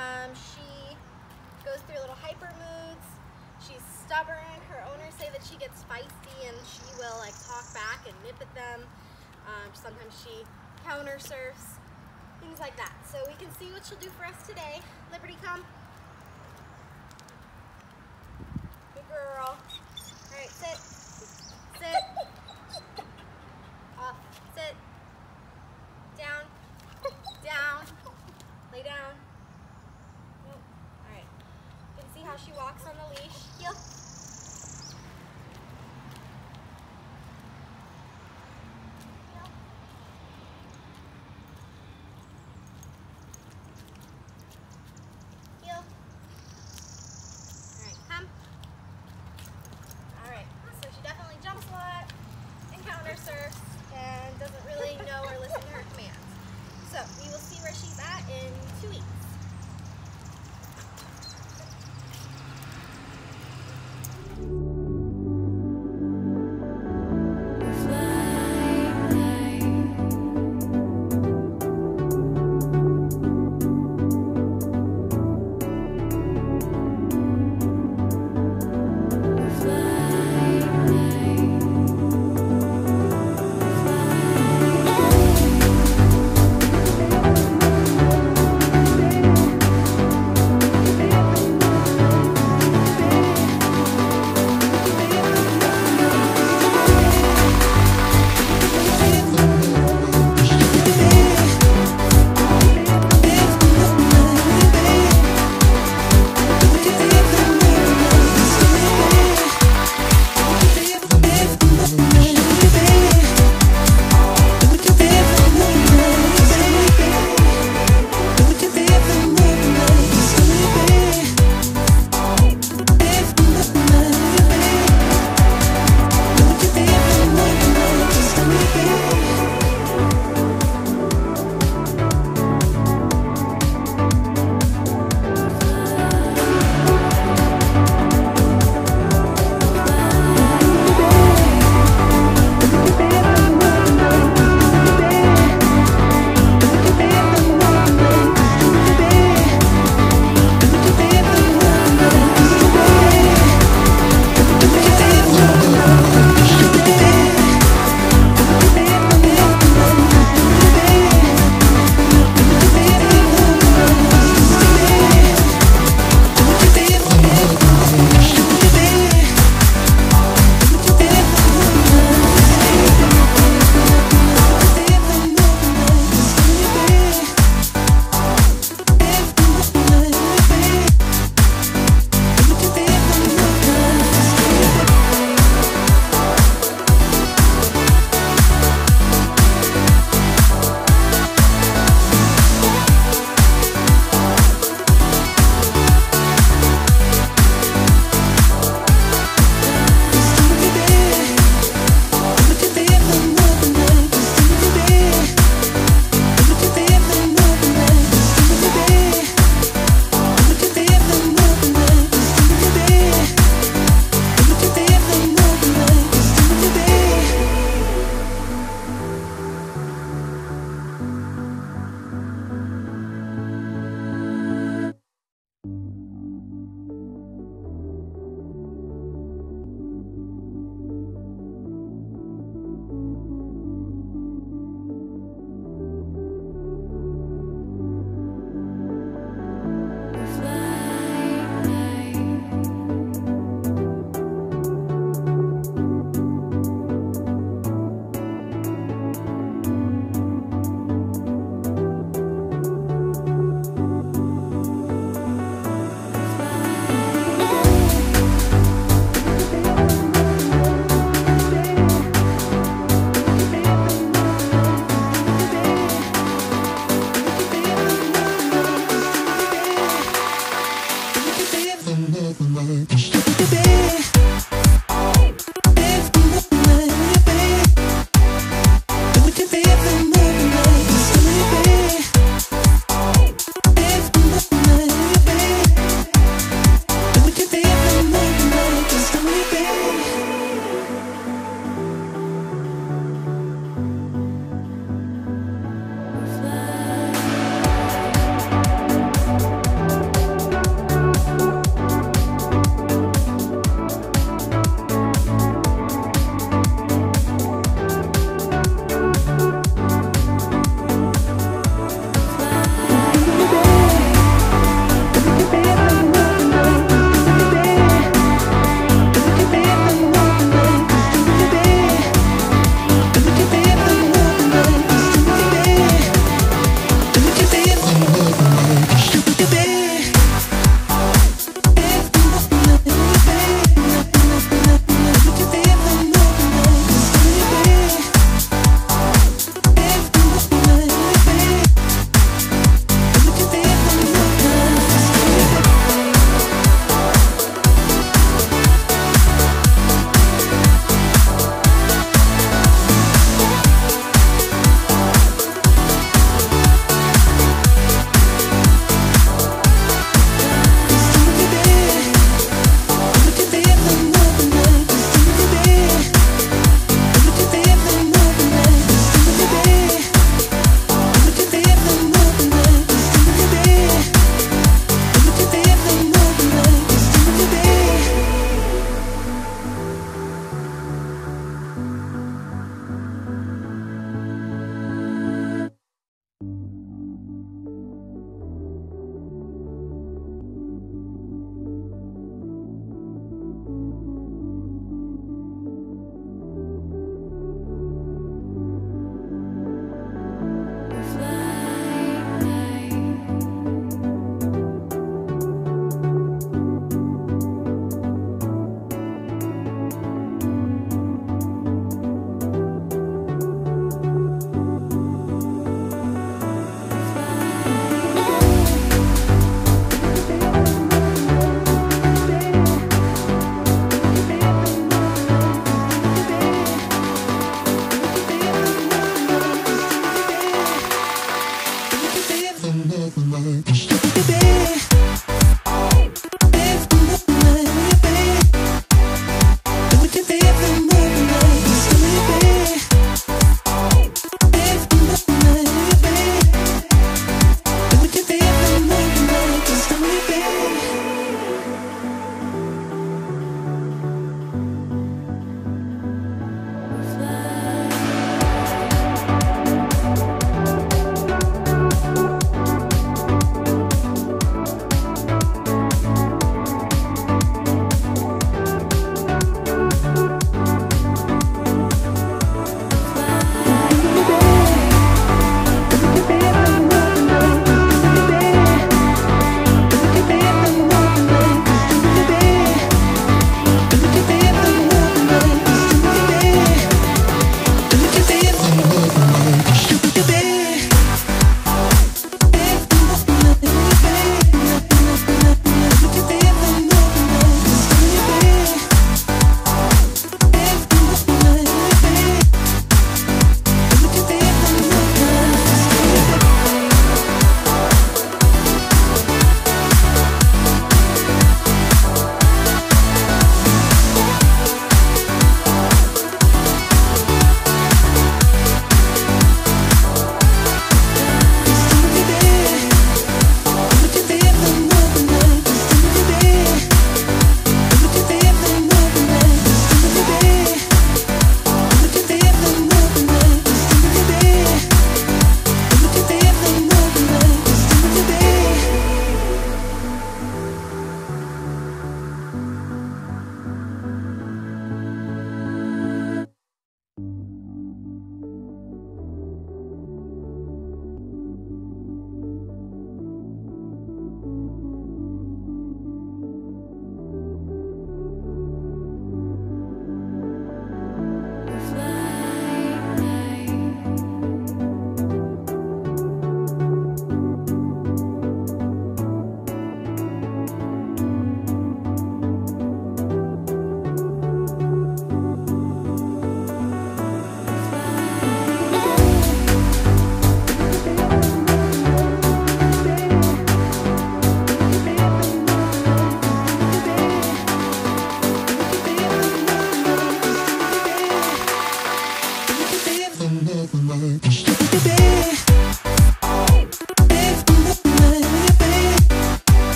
Um, she goes through little hyper moods. She's stubborn. Her owners say that she gets feisty and she will like talk back and nip at them. Um, sometimes she counter surfs, things like that. So we can see what she'll do for us today. Liberty, come. Good girl.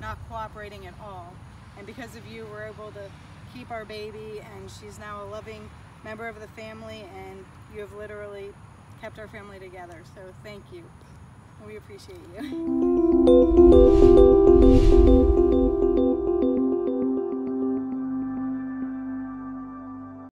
Not cooperating at all. And because of you, we're able to keep our baby and she's now a loving member of the family and you have literally kept our family together. So thank you. We appreciate you.